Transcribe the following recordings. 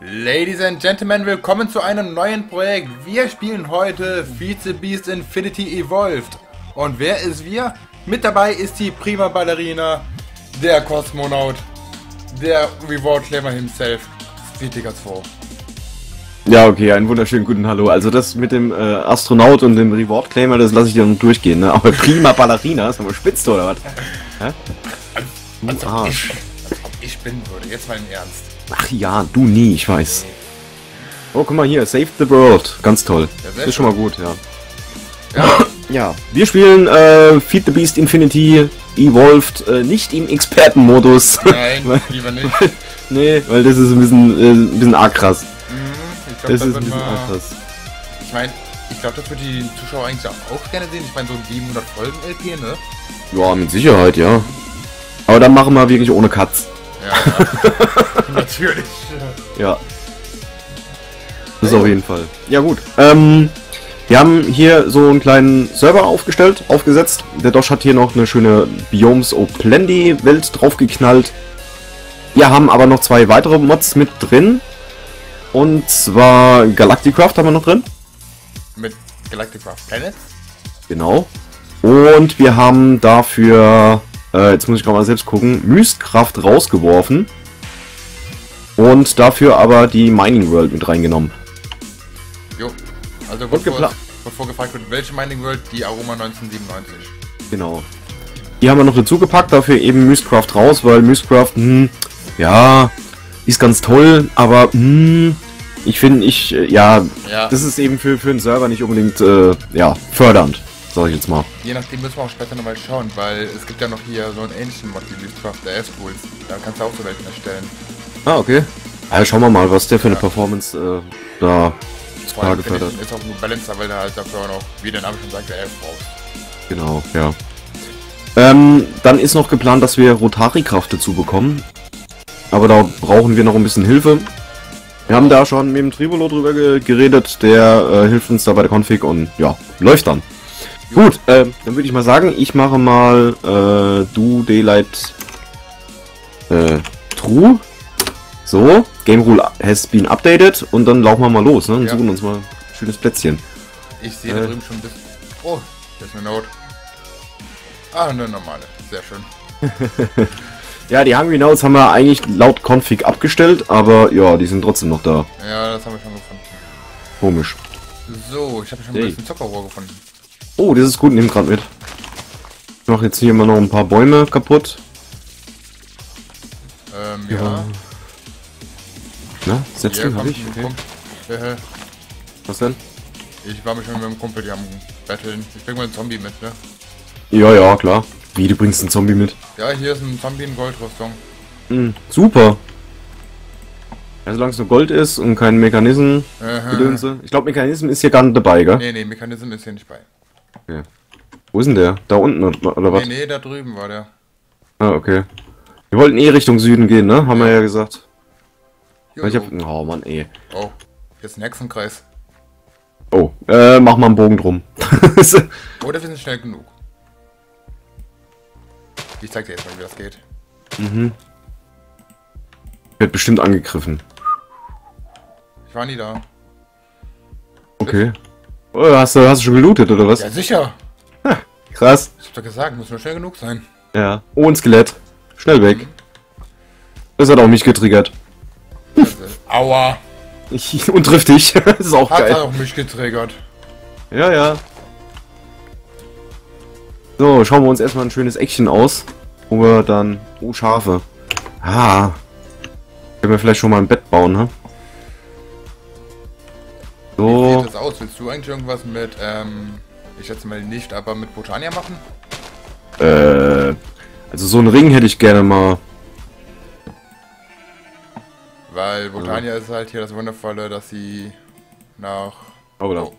Ladies and Gentlemen, willkommen zu einem neuen Projekt. Wir spielen heute Vize Beast Infinity Evolved. Und wer ist wir? Mit dabei ist die Prima Ballerina, der Kosmonaut, der Reward Claimer himself, Stetikas vor. Ja, okay, einen wunderschönen guten Hallo. Also das mit dem äh, Astronaut und dem Reward Claimer, das lasse ich dir noch durchgehen, ne? Aber Prima Ballerina, ist aber spitzt oder was? Hä? Du Als ob, Arsch. ich, als ob ich spinnen würde, jetzt mal im Ernst. Ach ja, du nie, ich weiß. Oh, guck mal hier, Save the World. Ganz toll. Ja, das ist schon mal gut, ja. Ja, Ja, wir spielen äh, Feed the Beast Infinity Evolved äh, nicht im Expertenmodus. nein, lieber nicht. nee, weil das ist ein bisschen, äh, ein bisschen arg krass. Mhm, Ich glaube, Das das ist ein bisschen arg krass. Ich meine, ich glaube, das würde die Zuschauer eigentlich auch gerne sehen. Ich meine, so ein 700 Folgen LP, ne? Ja, mit Sicherheit, ja. Aber dann machen wir wirklich ohne Cuts. Ja, natürlich. Ja. Das auf jeden Fall. Ja gut. Ähm, wir haben hier so einen kleinen Server aufgestellt, aufgesetzt. Der Dosh hat hier noch eine schöne Biomes Oplendi Welt draufgeknallt. Wir haben aber noch zwei weitere Mods mit drin. Und zwar Galacticraft haben wir noch drin. Mit Galactic Craft Planets. Genau. Und wir haben dafür, äh, jetzt muss ich gerade mal selbst gucken, Mystkraft rausgeworfen. Und dafür aber die Mining World mit reingenommen. Jo. Also Und bevor, gepla- bevor gefragt wird, welche Mining World, die Aroma 1997. Genau. Die haben wir noch dazu gepackt, dafür eben Mystcraft raus, weil Mystcraft, hm, ja, ist ganz toll, aber hm, ich finde, ich, äh, ja, Ja. das ist eben für, für einen Server nicht unbedingt, äh, ja, fördernd, sag ich jetzt mal. Je nachdem müssen wir auch später nochmal schauen, weil es gibt ja noch hier so einen ähnlichen Mod wie Mistcraft, der S-Tools. Da kannst du auch so welche erstellen. Ah, okay. Also schauen wir mal, was der für eine Performance äh, da Vor allem ich, ist auch nur Balancer, weil der halt dafür auch noch, wie der Name schon sagt, der Elf braucht. Genau, ja. Ähm, dann ist noch geplant, dass wir Rotari-Kraft dazu bekommen. Aber da brauchen wir noch ein bisschen Hilfe. Wir haben da schon mit dem Tribolo drüber ge geredet, der äh, hilft uns da bei der Config und ja, läuft dann. Gut, ähm, dann würde ich mal sagen, ich mache mal äh, du Daylight äh, True. So, Game Rule has been updated und dann laufen wir mal los ne, und Ja. suchen uns mal ein schönes Plätzchen. Ich sehe da Äh. drüben schon ein bisschen. Oh, hier ist eine Note. Ah, eine normale. Sehr schön. Ja, die Hungry Notes haben wir eigentlich laut Config abgestellt, aber ja, die sind trotzdem noch da. Ja, das haben wir schon gefunden. Komisch. So, ich habe schon ein Hey. bisschen Zuckerrohr gefunden. Oh, das ist gut, nimm grad mit. Ich mache jetzt hier mal noch ein paar Bäume kaputt. Ähm, Ja. ja. Na, setz Hier den, hab ich. Okay. Kumpel. Äh, Was denn? Ich war mich schon mit meinem Kumpel, die haben Battlen. Ich bring mal einen Zombie mit, ne? Ja, ja, klar. Wie, du bringst einen Zombie mit? Ja, hier ist ein Zombie in Goldrüstung. Hm, super. Ja, solange es nur Gold ist und kein Mechanismus, Äh. Ich glaube, Mechanismus ist hier gar nicht dabei, gell? nee, nee, Mechanismus ist hier nicht bei. Okay. Wo ist denn der? Da unten oder, oder was? Nee, nee, da drüben war der. Ah, okay. Wir wollten eh Richtung Süden gehen, ne? Haben wir ja gesagt. Jo, Ich hab, oh Mann, eh. Oh, hier ist ein Hexenkreis. Oh, äh, mach mal einen Bogen drum. Oder wir sind schnell genug. Ich zeig dir jetzt mal, wie das geht. Wird bestimmt angegriffen. Ich war nie da. Okay. Oh, hast du, hast du schon gelootet, oder was? Ja, sicher. Krass. Ich hab doch gesagt, muss nur schnell genug sein. Ja. Oh, ein Skelett. Schnell weg. Das hat auch mich getriggert. Also, aua. Und trifft dich. das ist auch Hat geil. auch mich getriggert. Ja, ja. So, schauen wir uns erstmal ein schönes Eckchen aus. Wo wir dann... Oh, Schafe. Ah. Können wir vielleicht schon mal ein Bett bauen, ne? Wie So. sieht das aus? Willst du eigentlich irgendwas mit, ähm, ich schätze mal nicht, aber mit Botania machen? Äh. Also so einen Ring hätte ich gerne mal. Weil Botania ist halt hier das Wundervolle, dass sie nach... Oh, da. Oh,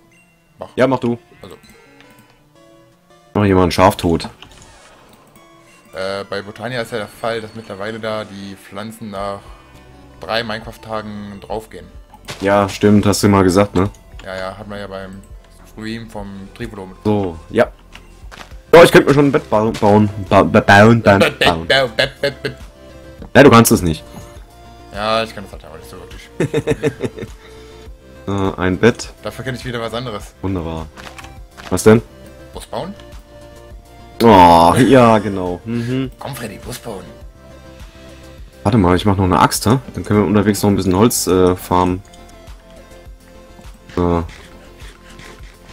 mach. Ja, mach du. Also, Mach hier mal ein Schaf tot. äh, bei Botania ist ja der Fall, dass mittlerweile da die Pflanzen nach drei Minecraft-Tagen draufgehen. Ja, stimmt, hast du mal gesagt, ne? Ja, ja, hat man ja beim Stream vom Trivolo mit. So, ja. Oh, ich könnte mir schon ein Bett bauen. Bauen, ba ba bauen, bauen, bauen. Ja, du kannst es nicht. Ja, ich kann das halt aber nicht so wirklich. Äh, ein Bett. Dafür kenne ich wieder was anderes. Wunderbar. Was denn? Bus bauen? Oh, ja, genau. Mhm. Komm, Freddy, Bus bauen. Warte mal, ich mache noch eine Axt, hä? Dann können wir unterwegs noch ein bisschen Holz äh, farmen. So.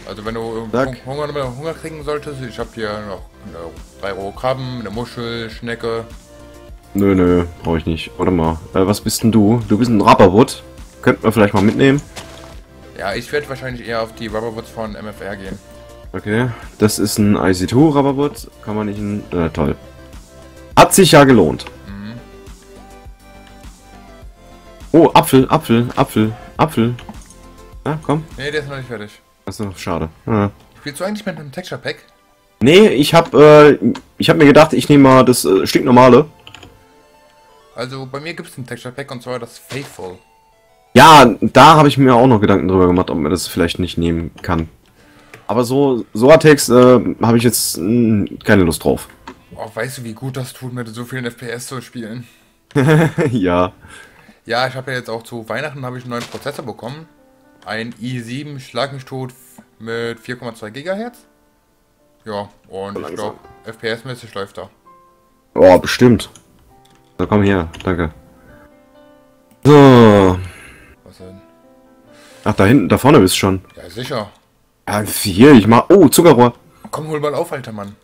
Also wenn du. Hung- Hunger, Hunger kriegen solltest, ich habe hier noch äh, drei rohe Krabben, eine Muschel, Schnecke. Nö, nö, brauche ich nicht. Warte mal. Äh, was bist denn du? Du bist ein Rapperwood. Könnten wir vielleicht mal mitnehmen. Ja, ich werde wahrscheinlich eher auf die Rubberwoods von MFR gehen. Okay. Das ist ein IC2 Rapperwood. Kann man nicht in... Äh, toll. Hat sich ja gelohnt. Mhm. Oh, Apfel, Apfel, Apfel, Apfel. Ja, komm. Nee, der ist noch nicht fertig. Achso, schade. Ja. Spielst du eigentlich mit einem Texture Pack? Nee, ich hab, äh, ich hab mir gedacht, ich nehme mal das äh, stinknormale. Also bei mir gibt es ein Texture Pack und zwar das Faithful. Ja, da habe ich mir auch noch Gedanken drüber gemacht, ob man das vielleicht nicht nehmen kann. Aber so, Soatex, äh, habe ich jetzt mh, keine Lust drauf. Oh, weißt du, wie gut das tut, mit so vielen FPS zu spielen? ja. Ja, ich habe ja jetzt auch zu Weihnachten habe ich einen neuen Prozessor bekommen. Ein i7 Schlag mich tot mit 4,2 GHz. Ja, und ich glaube, FPS-mäßig läuft da. Oh, bestimmt. So, komm her, danke. So. Was denn? Ach, da hinten, da vorne bist du schon. Ja, sicher. Ja, hier, ich mach. Oh, Zuckerrohr. Komm, hol mal auf, alter Mann.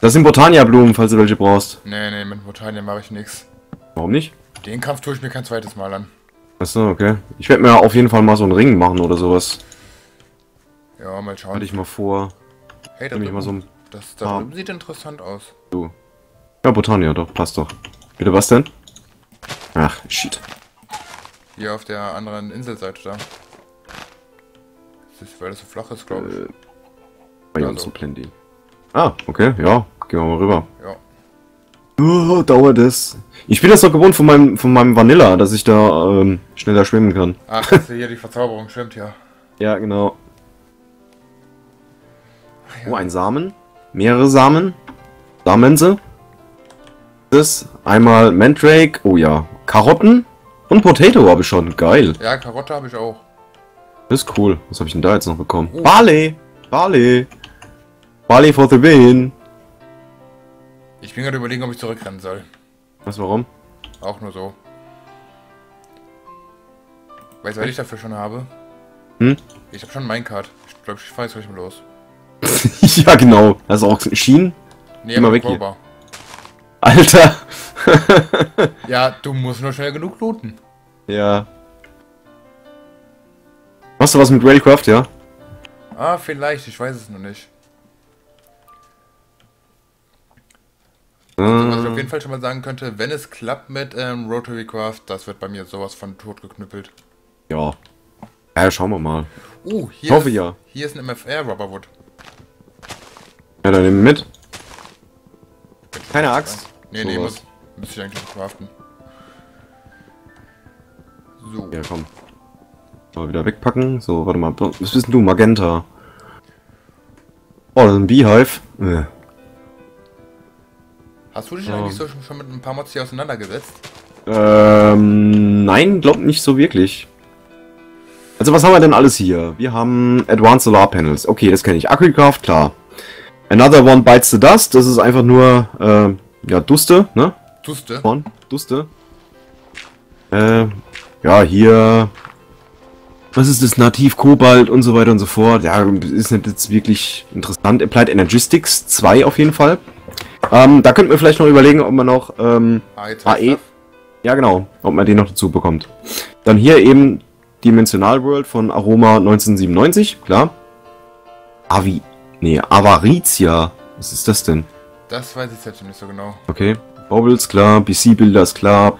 Das sind Botania-Blumen, falls du welche brauchst. Nee, nee, mit Botanien mache ich nichts. Warum nicht? Den Kampf tue ich mir kein zweites Mal an. Achso, okay. Ich werde mir auf jeden Fall mal so einen Ring machen oder sowas. Ja, mal schauen. Hatte ich mal vor. hey, da ich mal so ein. das da drüben sieht interessant aus. Du. Ja, Botania, doch, passt doch. Bitte was denn? Ach, shit. Hier auf der anderen Inselseite da. Das ist, weil das so flach ist, glaube ich. Bei Ja, uns so Plenty. Ah, okay, ja. Gehen wir mal rüber. Ja. Oh, dauert es. Ich bin das doch gewohnt von meinem, von meinem Vanilla, dass ich da ähm, schneller schwimmen kann. Ach, das ist hier die Verzauberung, stimmt ja. Ja, genau. Ach ja. Oh, ein Samen. Mehrere Samen. Samense. Das. Einmal Mandrake. Oh ja. Karotten. Und Potato habe ich schon. Geil. Ja, Karotte habe ich auch. Das ist cool. Was habe ich denn da jetzt noch bekommen? Oh. Barley. Barley. Barley for the win. Ich bin gerade überlegen, ob ich zurückrennen soll. Was, warum? Auch nur so. Weißt du, was ich dafür schon habe? Hm? Ich habe schon Minecart. Ich glaube, ich fahre jetzt gleich mal los. ja, genau. Das ist auch Schienen. Nee, aber weg hier. Crowbar. Alter. Ja, du musst nur schnell genug looten. ja. Machst du was mit Railcraft, ja? Ah, vielleicht, ich weiß es noch nicht. Also, was ich auf jeden Fall schon mal sagen könnte, wenn es klappt mit ähm, Rotary Craft, das wird bei mir sowas von tot geknüppelt. ja. Ja, schauen wir mal. Uh, hier, hoffe ist, ja. hier ist ein MFR Rubberwood. Ja, dann nehmen wir mit. Keine Axt. Nee, nee, Sowas. muss, müsste ich eigentlich craften. So. Ja, komm. Mal wieder wegpacken. So, warte mal. Was bist denn du? Magenta. Oh, das ist ein Beehive. Äh. Hast du dich Ja. eigentlich so schon mit ein paar Mods hier auseinandergesetzt? Ähm, nein, glaub nicht so wirklich. Also was haben wir denn alles hier? Wir haben Advanced Solar Panels. Okay, das kenne ich. Agricraft, klar. Another One Bites the Dust. Das ist einfach nur, äh, ja, Duste, ne? Tust du? Von Duste. Äh, ja, hier. Was ist das? Nativ Kobalt und so weiter und so fort. Ja, ist nicht jetzt wirklich interessant. Applied Energistics 2 auf jeden Fall. Ähm, da könnten wir vielleicht noch überlegen, ob man noch, ähm, AE2 AE. Stuff? ja genau, ob man den noch dazu bekommt. Dann hier eben Dimensional World von Aroma 1997, klar. Avi, nee, Avaritia. Was ist das denn? Das weiß ich jetzt nicht so genau. Okay. Bobbles, klar. BC-Bilder ist klar.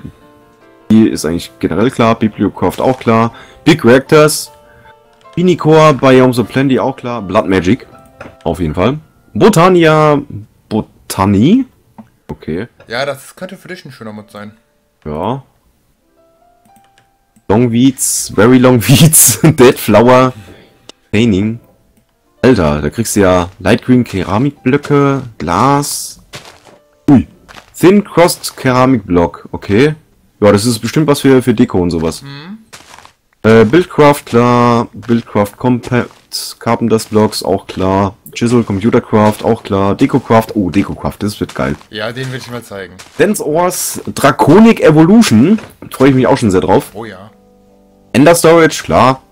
Die ist eigentlich generell klar. Bibliocraft auch klar. Big Reactors. Binicore, Biomes of Plenty auch klar. Blood Magic. Auf jeden Fall. Botania. Botanie? Okay. Ja, das könnte für dich ein schöner Mod sein. Ja. Longweeds. Very Longweeds. Dead Flower. Training. Alter, da kriegst du ja Light Green Keramikblöcke, Glas. Ui. Thin Crossed Keramik Block, okay. Ja, das ist bestimmt was für, für Deko und sowas. Äh, Buildcraft, klar. Buildcraft Compact, Carpenters Blocks, auch klar. Chisel Computercraft, auch klar. Decocraft, oh, Decocraft, das wird geil. Ja, den will ich mal zeigen. Dance Ores Draconic Evolution, freue ich mich auch schon sehr drauf. Oh ja. Ender Storage, klar.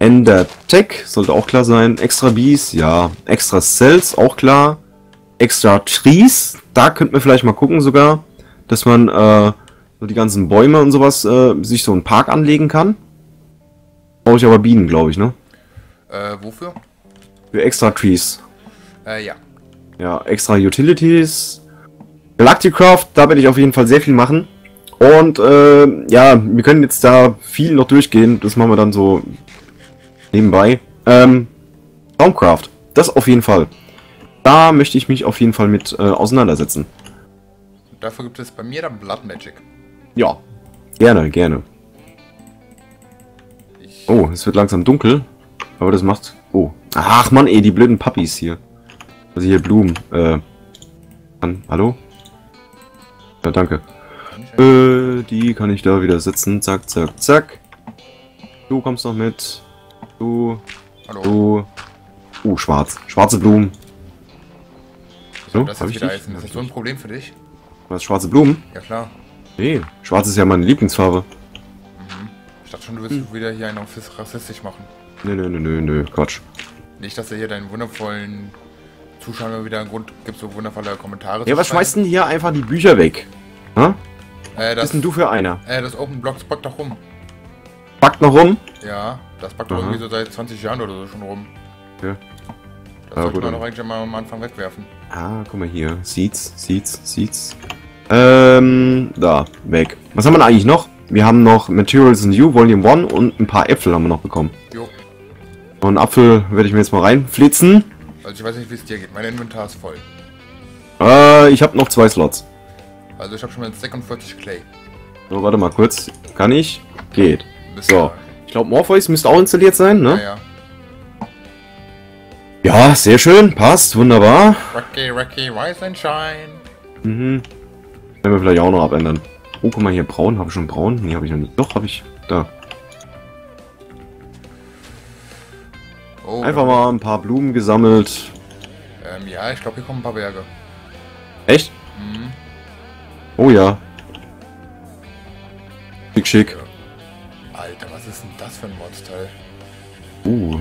Ender Tech, sollte auch klar sein. Extra Bees, ja. Extra Cells, auch klar. Extra Trees, da könnten wir vielleicht mal gucken sogar, dass man äh, so die ganzen Bäume und sowas äh, sich so einen Park anlegen kann. Brauche ich aber Bienen, glaube ich, ne? Äh, wofür? Für Extra Trees. Äh, ja. Ja, extra Utilities. Galacticraft, da werde ich auf jeden Fall sehr viel machen. Und äh, ja, wir können jetzt da viel noch durchgehen. Das machen wir dann so nebenbei. Ähm, Raumcraft, das auf jeden Fall. Da möchte ich mich auf jeden Fall mit äh, auseinandersetzen. Dafür gibt es bei mir dann Blood Magic. Ja, gerne, gerne. Ich, Oh, es wird langsam dunkel. Aber das macht... Oh. Ach man, ey, die blöden Puppies hier. Also hier Blumen. Äh. An, hallo? Ja, danke. Äh, die kann ich da wieder setzen. Zack, zack, zack. Du kommst noch mit. Du, Hallo. du. Uh, schwarz. Schwarze Blumen. So, das hab ist ich wieder? Eisen. Ist das so ein Problem für dich? Was, schwarze Blumen? Ja klar. Nee, schwarz ist ja meine Lieblingsfarbe. Ich dachte schon, du willst wieder hier einen auf rassistisch machen. Nö, nö, nö, nö, nö, Quatsch. Nicht, dass du hier deinen wundervollen Zuschauern wieder einen Grund gibt, so wundervolle Kommentare Ja, was schmeißt denn hier einfach die Bücher weg? Hä? Äh, Was das, denn du für einer? äh, das Open Blocks packt doch rum. Backt noch rum? Ja, das packt doch irgendwie so seit 20 Jahren oder so schon rum. Ja. Das Ja, sollte gut, man doch eigentlich mal am Anfang wegwerfen. Ah, guck mal hier. Seeds, Seeds, Seeds. Ähm, da, weg. Was haben wir denn eigentlich noch? Wir haben noch Materials New Volume 1 und ein paar Äpfel haben wir noch bekommen. Einen Apfel werde ich mir jetzt mal reinflitzen. Also ich weiß nicht, wie es dir geht. Mein Inventar ist voll. Äh, ich habe noch zwei Slots. Also ich habe schon mal 46 Clay. So, warte mal kurz. Kann ich? Geht. Bis So. Ich glaube, Morpheus müsste auch installiert sein, Ja, ne? ja. Ja, sehr schön. Passt. Wunderbar. Rocky, Rocky, Rise and Shine. Mhm. Werden wir vielleicht auch noch abändern. Oh, guck mal hier. Braun. Habe ich schon braun? Nee, habe ich noch nicht. Doch, habe ich. Da. Oh, Einfach mal ein paar Blumen gesammelt. Ähm, ja, ich glaube, hier kommen ein paar Berge. Echt? Mhm. Oh ja. Schick, schick. Alter, was ist denn das für ein Modsteil? Uh.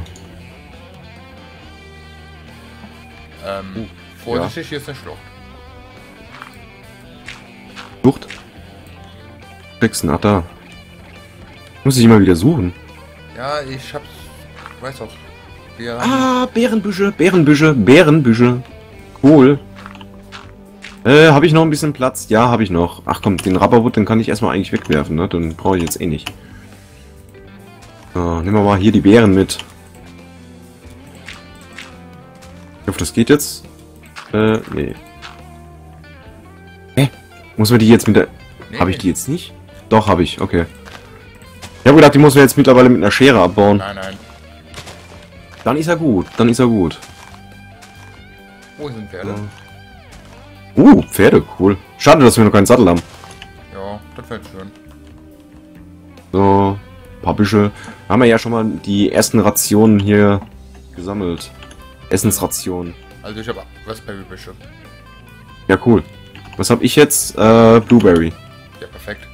Ähm, vorsichtig, hier ist eine Schlucht. Sucht. Jackson, ach da. Muss ich mal wieder suchen. Ja, ich hab's. Weiß doch. Wir Ah, Bärenbüsche, Bärenbüsche, Bärenbüsche. Cool. Äh, habe ich noch ein bisschen Platz? Ja, habe ich noch. Ach komm, den Rubberwood, den kann ich erstmal eigentlich wegwerfen, ne? Den brauche ich jetzt eh nicht. So, nehmen wir mal hier die Beeren mit. Ich hoffe, das geht jetzt. Äh, nee. Hä? Muss man die jetzt mit der... Nee, Habe ich die jetzt nicht? Doch, habe ich, okay. Ich habe gedacht, die muss man jetzt mittlerweile mit einer Schere abbauen. Nein, nein. Dann ist er gut, dann ist er gut. Wo sind Pferde? Uh, Pferde, cool. Schade, dass wir noch keinen Sattel haben. Ja, das wäre schön. So, paar Büsche. Haben wir ja schon mal die ersten Rationen hier gesammelt. Essensrationen. Also ich habe Raspberry-Büsche. Ja, cool. Was habe ich jetzt? Äh, Blueberry. Ja, perfekt.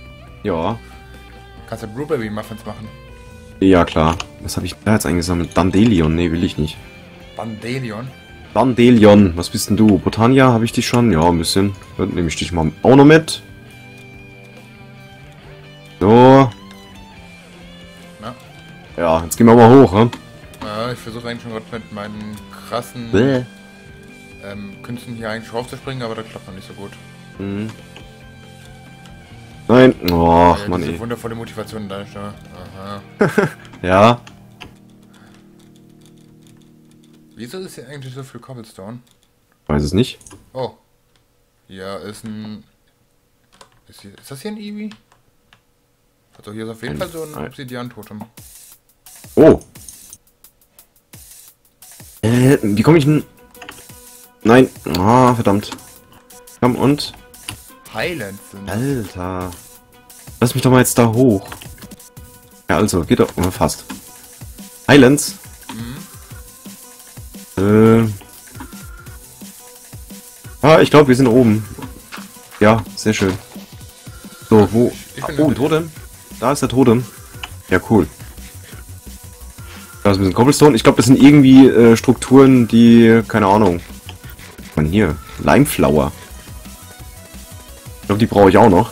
Ja. Kannst du Blueberry-Muffins machen? Ja, klar. Was habe ich da jetzt eingesammelt? Dandelion. Nee, will ich nicht. Bandelion. Dandelion. Was bist denn du? Botania, habe ich dich schon? Ja, ein bisschen. Dann nehme ich dich mal auch noch mit. So. Na? Ja, jetzt gehen wir mal hoch, hm? Ja, ich versuche eigentlich schon gerade mit meinen krassen Bäh. ähm, Künsten hier eigentlich raufzuspringen, aber das klappt noch nicht so gut. Mhm. Nein. Oh, ja, Mann, ey. wundervolle Motivation da ist da. Aha. Ja. Wieso ist hier eigentlich so viel Cobblestone? Weiß es nicht. Oh. Hier ist ein. Ist, hier, ist das hier ein Iwi? Also hier ist auf jeden Ein- Fall so ein ein- Obsidian-Totem. Oh. Äh, wie komme ich denn... Nein. Ah, verdammt. Komm, und? Highlands sind. Alter. Lass mich doch mal jetzt da hoch. Ja, also, geht doch. Oh, fast. Highlands. Äh. Ah, ich glaube, wir sind oben. Ja, sehr schön. So, wo? Ich bin oh, in ein Totem. Da ist der Totem. Ja, cool. Da ist ein bisschen Cobblestone. Ich glaube, das sind irgendwie äh, Strukturen, die, keine Ahnung. Von hier. Limeflower. Die brauche ich auch noch.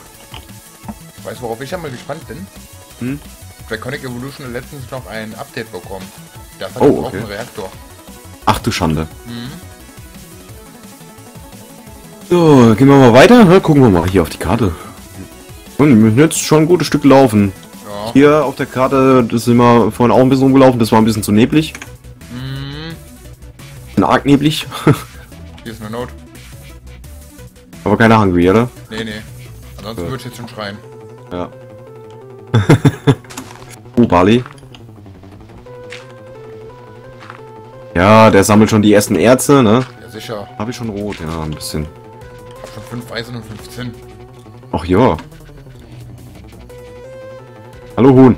Weißt du, worauf ich ja mal gespannt bin? Hm? Bei Conic Evolution hat letztens noch ein Update bekommen. Das hat Oh, auch okay. einen Reaktor. Ach du Schande. Mhm. So, gehen wir mal weiter. Ne? Gucken wir mal hier auf die Karte. Und wir müssen jetzt schon ein gutes Stück laufen. Ja. Hier auf der Karte, das sind wir vorhin auch ein bisschen rumgelaufen. Das war ein bisschen zu neblig. Mhm. Ein arg neblig. Hier ist eine Not. Aber keine Hungry, oder? Nee, nee. Ansonsten Ja. würde ich jetzt schon schreien. Ja. oh, Bali. Ja, der sammelt schon die ersten Erze, ne? Ja, sicher. Habe ich schon rot, ja, ein bisschen. Hab schon 5 Eisen und 15. Ach ja. Hallo Huhn.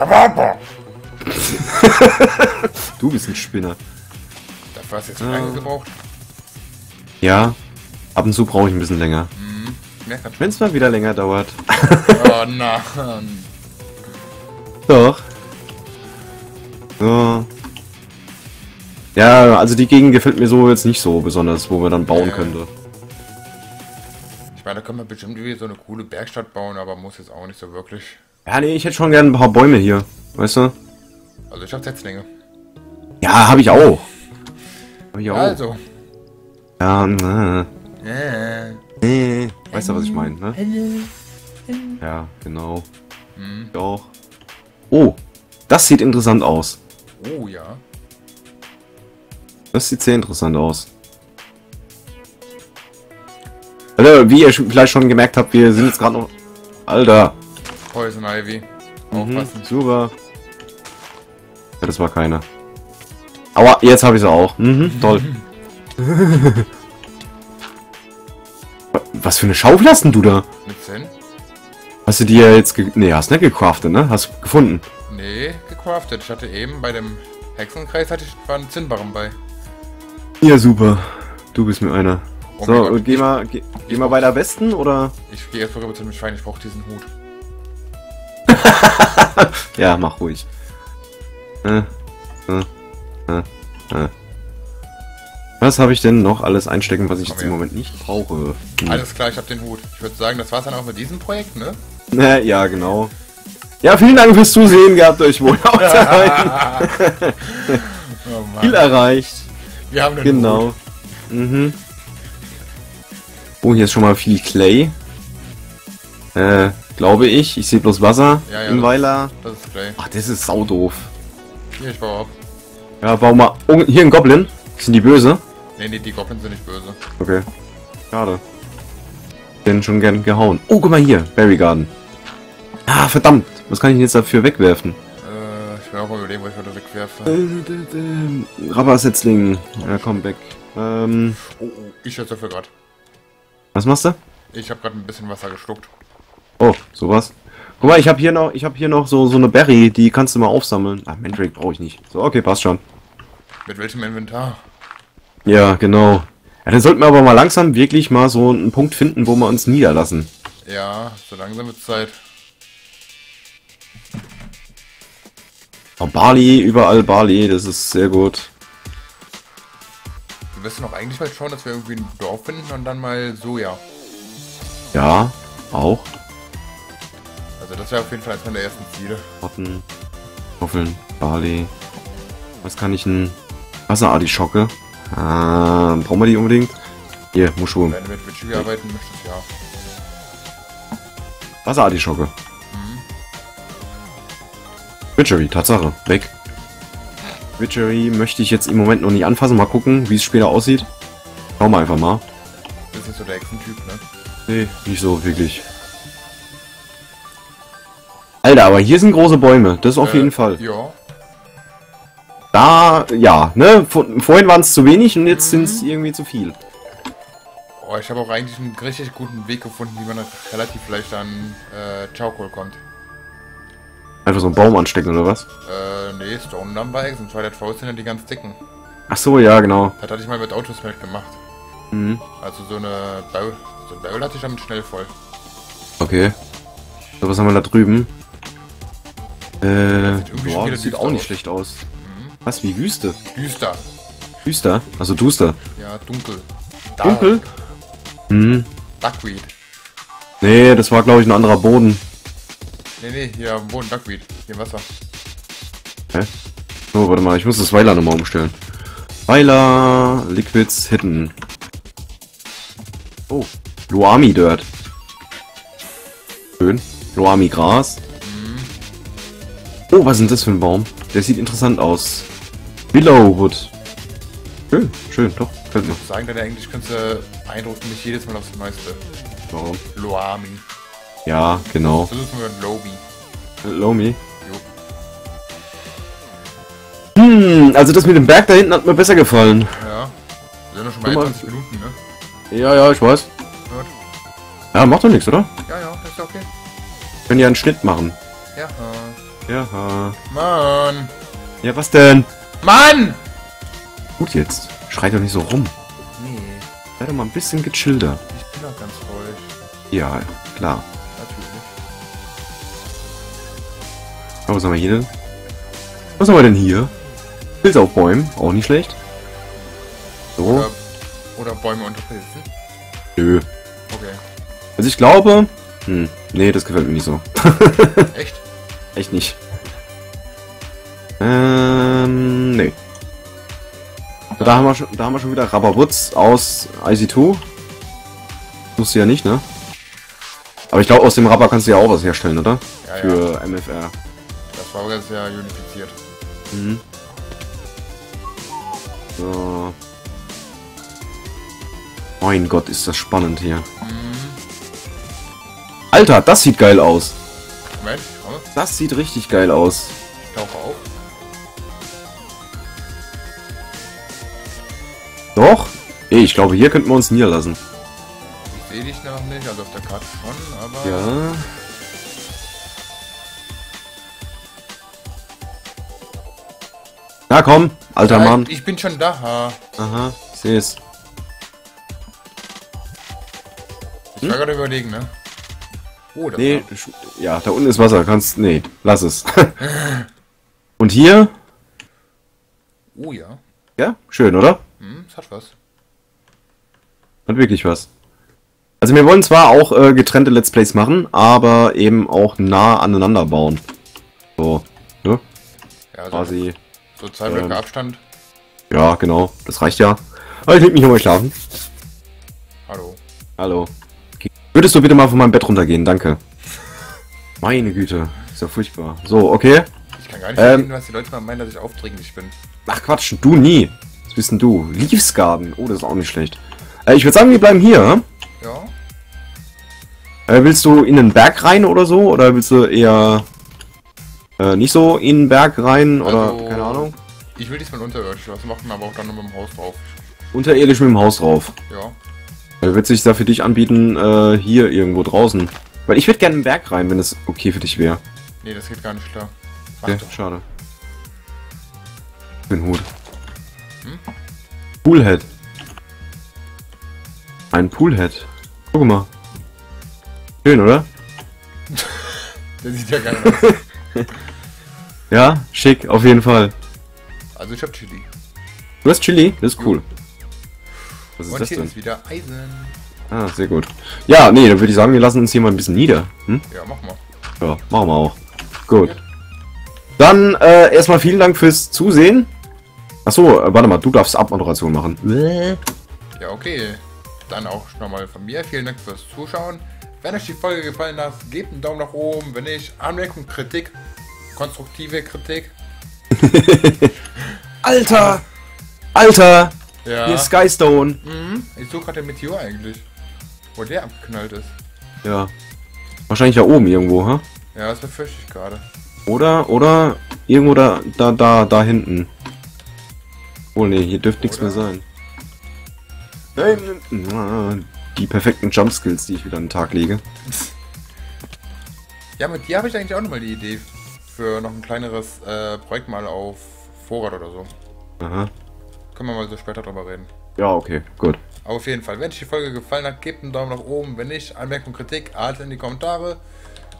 Du bist ein Spinner. Dafür hast du jetzt Ah. lange gebraucht. Ja, ab und zu brauche ich ein bisschen länger. Mhm. Wenn es mal wieder länger dauert. Oh nein. Doch. So. Ja, also die Gegend gefällt mir so jetzt nicht so besonders, wo man dann bauen Ja. könnte. Ich meine, da kann man bestimmt wieder so eine coole Bergstadt bauen, aber muss jetzt auch nicht so wirklich. Ja, nee, ich hätte schon gern ein paar Bäume hier. Weißt du? Also ich hab Setzlinge. Ja, habe ich auch. Hab ich auch. Also. Ja, ne. Äh. Nee. Weißt du, was ich meine, ne? Ja, genau. Hm. Ich auch. Oh, das sieht interessant aus. Oh ja. Das sieht sehr interessant aus. Also, wie ihr vielleicht schon gemerkt habt, wir sind jetzt gerade noch... Alter. Poison Ivy. Mhm, Aufpassen. super. Ja, das war keiner. Aua, jetzt habe ich sie auch. Mhm, toll. Was für eine Schaufel hast denn du da? Mit 10? Hast du die ja jetzt... Ge nee, hast nicht gecraftet, ne? Hast gefunden. Nee, gecraftet. Ich hatte eben bei dem Hexenkreis hatte ich war ein Zinnbarren bei. Ja, super. Du bist mir einer. Oh so, Gott, geh mal, geh, geh mal weiter Westen, oder? Ich gehe jetzt rüber zu dem Schwein, ich brauche diesen Hut. Ja, mach ruhig. Äh, äh, äh, äh. Was habe ich denn noch alles einstecken, was ich Komm jetzt im. Moment nicht brauche? Hm. Alles klar, ich hab den Hut. Ich würde sagen, das war's dann auch mit diesem Projekt, ne? Ne, ja, genau. Ja, vielen Dank fürs Zusehen. Gehabt euch wohl. Oh Viel erreicht. Wir haben den Hut. Genau. Mhm. Oh, hier ist schon mal viel Clay. Äh, glaube ich. Ich sehe bloß Wasser Ja, ja, im Weiler. Das ist Clay. Ach, das ist saudoof. Hier, ich baue ab. Ja, bau mal. Oh, hier ein Goblin. Sind die böse? Nee, nee, die Goblins sind nicht böse. Okay. Schade. Den schon gern gehauen. Oh, guck mal hier. Berry Garden. Ah, verdammt. Was kann ich denn jetzt dafür wegwerfen? Äh, ich will auch mal überlegen, wo ich wieder wegwerfe. Äh, Rabbersetzling. Ja, komm weg. Ähm, Oh, oh, ich schätze dafür gerade. was machst du? Ich habe gerade ein bisschen Wasser geschluckt. Oh, sowas. Guck mal, ich habe hier noch, ich habe hier noch so so eine Berry, die kannst du mal aufsammeln. Ah, Mandrake brauche ich nicht. So, okay, passt schon. Mit welchem Inventar? Ja, genau. Ja, dann sollten wir aber mal langsam wirklich mal so einen Punkt finden, wo wir uns niederlassen. Ja, so langsam wird Zeit. Oh, Bali, überall Bali, das ist sehr gut. Wir müssen doch eigentlich mal schauen, dass wir irgendwie ein Dorf finden und dann mal Soja. Ja, auch. Also das wäre auf jeden Fall eines meiner ersten Ziele. Rotten, Kartoffeln, Barley. Was kann ich denn? Wasserartischocke. Ah, brauchen wir die unbedingt? Hier, Mushroom. Wenn du mit Witchy arbeiten möchtest, ja. Wasserartischocke. Witchery, Tatsache. Weg. Witchery möchte ich jetzt im Moment noch nicht anfassen. Mal gucken, wie es später aussieht. Schauen wir einfach mal. Das ist so der Hexentyp, ne? Nee, nicht so wirklich. Alter, aber hier sind große Bäume. Das auf Äh, jeden Fall. Ja. Da, ja, ne? Vor, vorhin waren es zu wenig und jetzt sind es irgendwie zu viel. Oh, ich habe auch eigentlich einen richtig guten Weg gefunden, wie man relativ leicht an äh, Charcoal kommt. Einfach so einen Baum anstecken oder was? Äh, nee, Stone Number Eggs und Twilight Forest sind ja die ganz dicken. Ach so, ja, genau. Das hatte ich mal mit Autosmelt gemacht. Mhm. Also so eine Barrel, so ein Barrel hatte ich damit schnell voll. Okay. So, was haben wir da drüben? Äh, irgendwie schon boah, das sieht auch nicht aus. schlecht aus. Was, wie Wüste? Düster. Düster? Also duster. Ja, dunkel. Dunkel? Hm. Duckweed. Nee, das war glaube ich ein anderer Boden. Nee, nee, hier am Boden Duckweed. Hier Wasser. Hä? Oh, warte mal, ich muss das Weiler nochmal umstellen. Weiler, Liquids, Hidden. Oh, Luami Dirt. Schön. Luami Gras. Oh, was ist denn das für ein Baum? Der sieht interessant aus. Willowwood. Schön, schön, doch. Gefällt mir. Sagen deine Englisch Künste beeindrucken mich jedes Mal aufs Neueste. Warum? Loami. Ja, genau. Versuchen wir Lobi. Lomi. Jo. Hm, also das mit dem Berg da hinten hat mir besser gefallen. Ja. Wir sind doch schon bei mal. 20 Minuten, ne? Ja, ja, ich weiß. Gut. Ja, macht doch nichts, oder? Ja, ja, das ist okay. Können ja einen Schnitt machen. Ja. Ja. Mann. Ja, was denn? Mann! Gut jetzt. Schrei doch nicht so rum. Nee, Sei doch mal ein bisschen gechillter. ich bin auch ganz ruhig. Ja, klar. Natürlich. Aber was haben wir hier denn? Was haben wir denn hier? Pilze auf Bäumen. Auch nicht schlecht. So. Oder, oder Bäume unter Pilzen. Nö. Okay. Also ich glaube... Hm, nee, das gefällt mir nicht so. Echt? Echt nicht. Nee. Da haben wir schon, da haben wir schon wieder Rubberwoods aus IC2. Musst du ja nicht, ne? Aber ich glaube, aus dem Rubber kannst du ja auch was herstellen, oder? Ja, ja. Für MFR. Das war aber sehr unifiziert. Mhm. So. Mein Gott, ist das spannend hier. Mhm. Alter, das sieht geil aus. Moment, ich komme. Das sieht richtig geil aus. Ich tauche auf. Doch? Ey, ich glaube, hier könnten wir uns niederlassen. Ich sehe dich noch nicht, also auf der Karte schon, aber... Ja. Na komm, alter Ja, Mann. Ich, bin schon da. Aha, ich seh's. Ich war gerade überlegen, ne? Oh, das Nee, ja, da unten ist Wasser. Kannst. Nee, lass es. Und hier? Oh ja. Ja, schön, oder? Hm, es hat was. Hat wirklich was. Also wir wollen zwar auch äh, getrennte Let's Plays machen, aber eben auch nah aneinander bauen. So, ne? Ja, also Quasi. so zwei Blöcke ähm, Abstand. Ja, genau. Das reicht ja. Aber ich leg mich nochmal schlafen. Hallo. Hallo. Würdest du bitte mal von meinem Bett runtergehen? Danke. Meine Güte. Ist ja furchtbar. So, okay. Ich kann gar nicht Ähm. verstehen, was die Leute mal meinen, dass ich aufdringlich bin. Ach Quatsch, du nie. Was bist denn du? Leaves Garden. Oh, das ist auch nicht schlecht. Äh, ich würde sagen, wir bleiben hier. Ja. Äh, willst du in den Berg rein oder so? Oder willst du eher äh, nicht so in den Berg rein? Oder Also- keine Ahnung? Ich will diesmal unterirdisch was machen, aber auch dann nur mit dem Haus drauf. Unterirdisch mit dem Haus drauf. Ja. Äh, wird sich da für dich anbieten, äh, hier irgendwo draußen? Weil ich würde gerne in den Berg rein, wenn es okay für dich wäre. Nee, das geht gar nicht klar. Okay, schade. Den Hut. Poolhead. Ein Poolhead. Guck mal. Schön, oder? Der sieht ja geil aus. Ja, schick, auf jeden Fall. Also ich hab Chili. Du hast Chili? Das ist cool. Was ist Und das hier denn? ist wieder Eisen. Ah, sehr gut. Ja, nee, dann würde ich sagen, wir lassen uns hier mal ein bisschen nieder. Hm? Ja, mach mal. Ja, machen wir auch. Gut. Dann äh, erstmal vielen Dank fürs Zusehen. Achso, äh, warte mal, du darfst Abmoderation machen. Ja, okay. Dann auch nochmal von mir. Vielen Dank fürs Zuschauen. Wenn euch die Folge gefallen hat, gebt einen Daumen nach oben. Wenn nicht, Anmerkung, Kritik, konstruktive Kritik. Alter! Alter! Ja. Hier ist Skystone. Mhm. Ich suche gerade den Meteor eigentlich. Wo der abgeknallt ist. Ja. Wahrscheinlich da oben irgendwo, hä? Ja, das befürchte ich gerade. Oder, oder irgendwo da, da, da, da hinten. Oh nee, hier dürfte nichts mehr sein. Nein, die perfekten Jumpskills, die ich wieder an den Tag lege. Ja, mit dir habe ich eigentlich auch nochmal die Idee für noch ein kleineres äh, Projekt mal auf Vorrat oder so. Aha. Können wir mal so später drüber reden. Ja, okay, gut. Aber auf jeden Fall, wenn euch die Folge gefallen hat, gebt einen Daumen nach oben. Wenn nicht, Anmerkung, Kritik, alles in die Kommentare.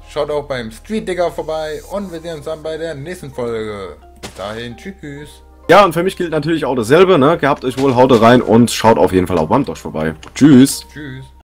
Schaut auch beim Street Digger vorbei und wir sehen uns dann bei der nächsten Folge. Bis dahin, tschüss. Ja, und für mich gilt natürlich auch dasselbe, ne? Gehabt euch wohl, haut rein und schaut auf jeden Fall auf Wanddosch vorbei. Tschüss. Tschüss.